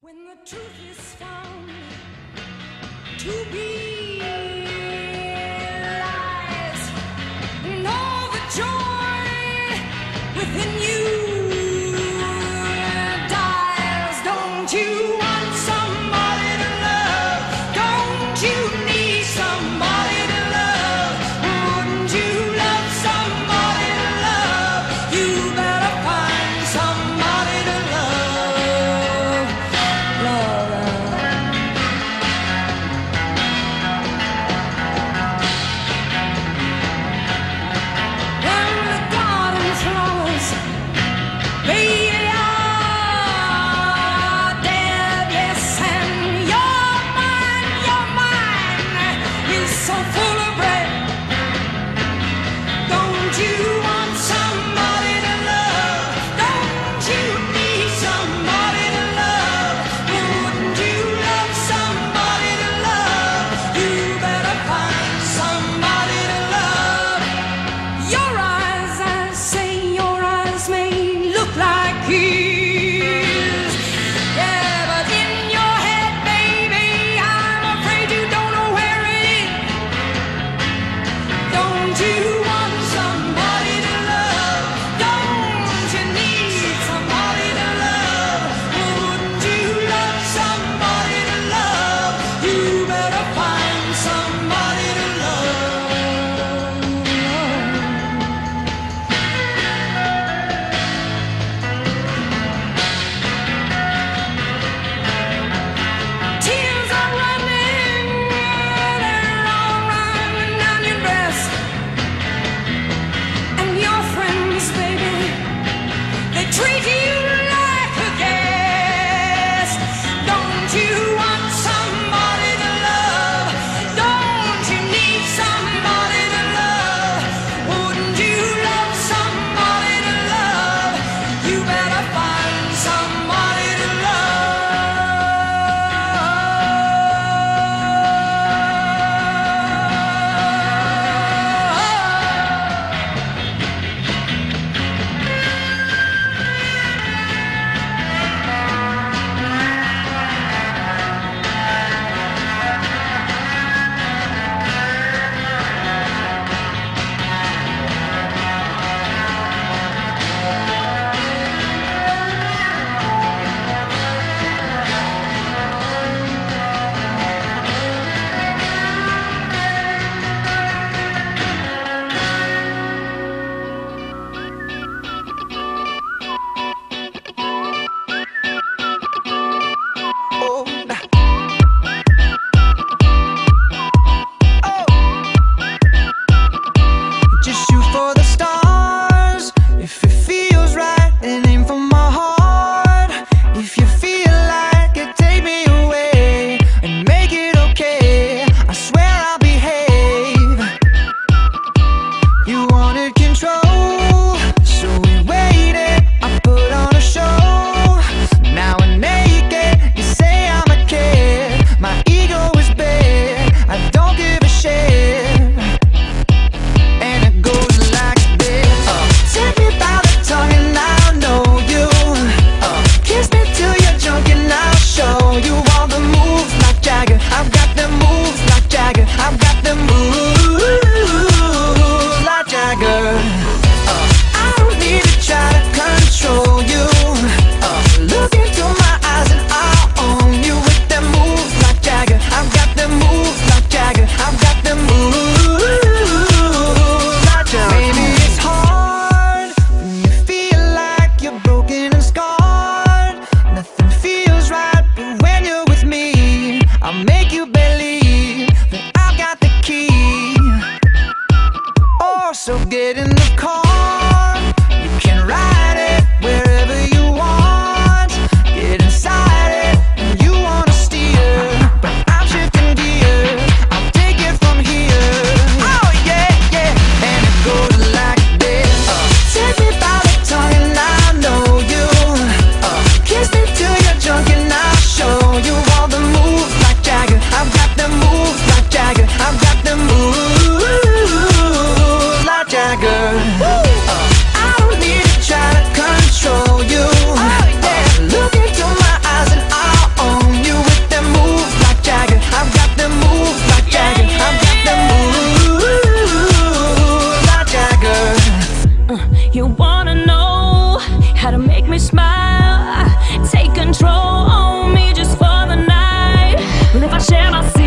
When the truth is found to be share my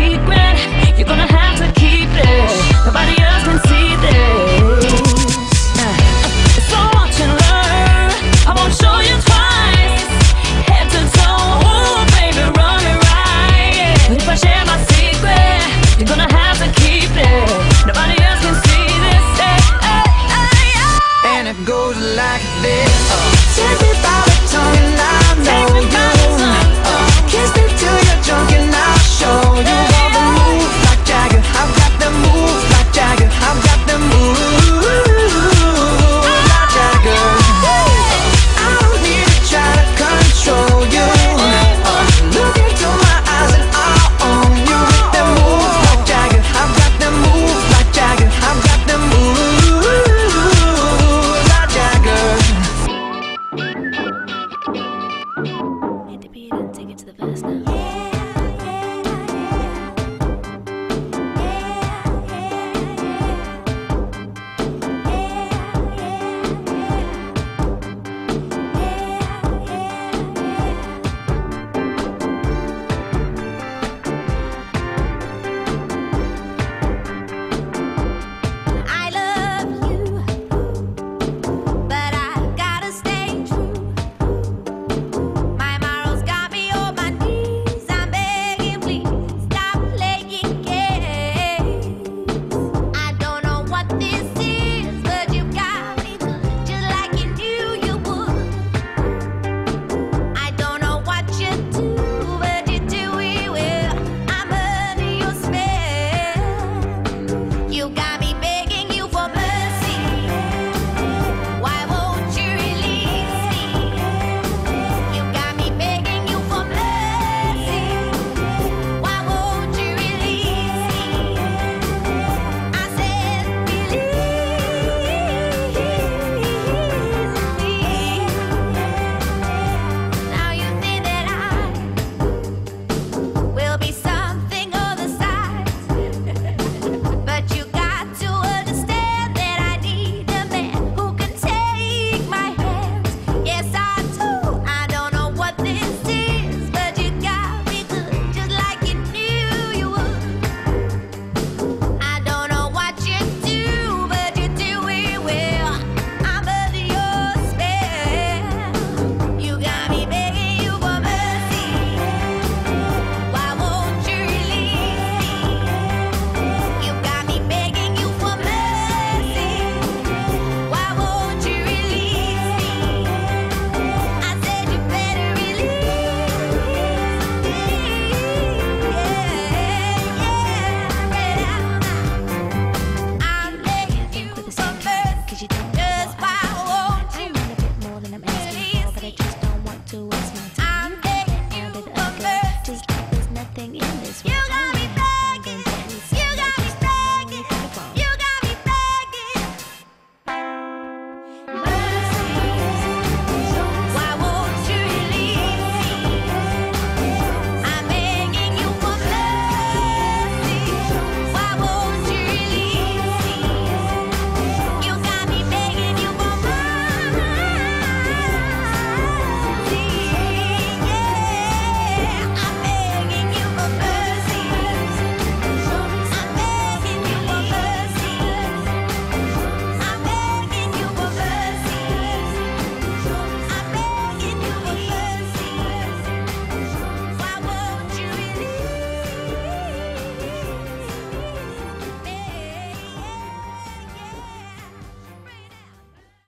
You as well.